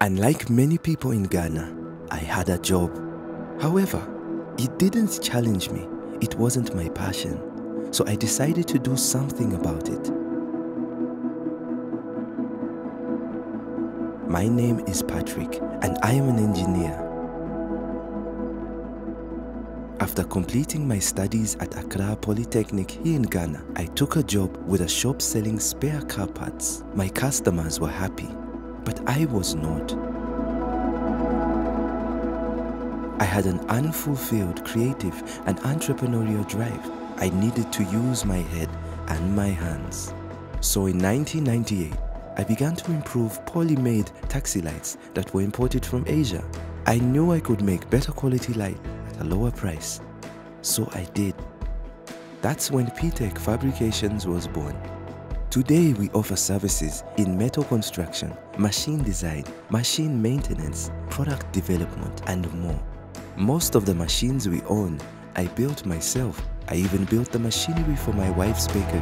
Unlike many people in Ghana, I had a job. However, it didn't challenge me. It wasn't my passion. So I decided to do something about it. My name is Patrick and I am an engineer. After completing my studies at Accra Polytechnic here in Ghana, I took a job with a shop selling spare car parts. My customers were happy, but I was not. I had an unfulfilled creative and entrepreneurial drive. I needed to use my head and my hands. So in 1998, I began to improve poly-made taxi lights that were imported from Asia. I knew I could make better quality light at a lower price. So I did. That's when P-Tech Fabrications was born. Today we offer services in metal construction, machine design, machine maintenance, product development and more. Most of the machines we own, I built myself. I even built the machinery for my wife's bakery.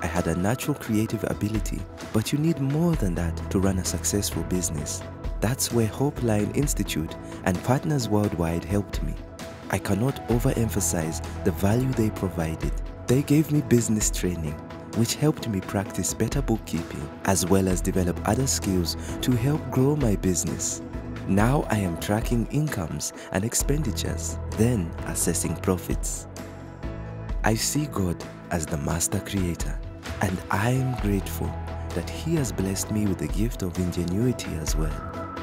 I had a natural creative ability, but you need more than that to run a successful business. That's where Hope Line Institute and Partners Worldwide helped me. I cannot overemphasize the value they provided. They gave me business training, which helped me practice better bookkeeping as well as develop other skills to help grow my business. Now I am tracking incomes and expenditures, then assessing profits. I see God as the master creator, and I am grateful that He has blessed me with the gift of ingenuity as well.